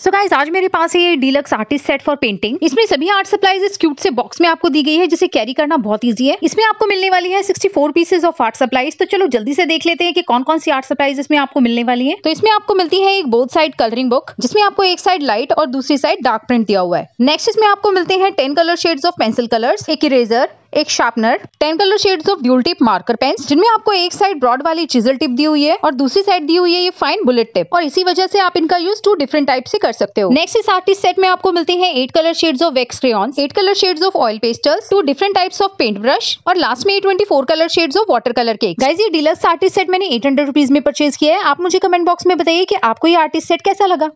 सो so guys आज मेरे पास है ये deluxe artist set for painting इसमें सभी आर्ट सप्लाईज इस क्यूट से बॉक्स में आपको दी गई है, जिसे कैरी करना बहुत इजी है. इसमें आपको मिलने वाली है 64 पीसेज ऑफ़ आर्ट सप्लाईज तो चलो जल्दी से देख लेते हैं कि कौन कौन सी आर्ट सप्लाईज इसमें आपको मिलने वाली है. तो इसमें आपको मिलती है एक बोथ साइड कलरिंग बुक जिसमें आपको एक साइड लाइट और दूसरी साइड डार्क प्रिंट दिया हुआ है. नेक्स्ट इसमें आपको मिलते हैं ten colour shades of pencil colours एक इरेजर एक sharpener ten colour shades of dual tip marker pens जिनमें आपको एक साइड ब्रॉड वाली चिजल टिप दी हुई है और दूसरी साइड दी हुई है ये फाइन बुलेट टिप और इसी वजह से आप इनका यूज़ टू डिफरेंट टाइप से कर सकते हो. नेक्स्ट इस आर्टिस्ट सेट में आपको मिलते हैं eight colour shades of wax crayon eight colour shades of oil pastels two different types of paint brush और लास्ट में twenty four colour shades of water colour cake guys ये deluxe artist set मैंने eight hundred rupees में purchase किया है. आप मुझे comment box में बताइए कि आपको ये आर्टिस्ट सेट कैसा लगा?